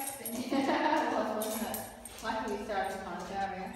expensive. Yeah. Luckily, we started in Ontario.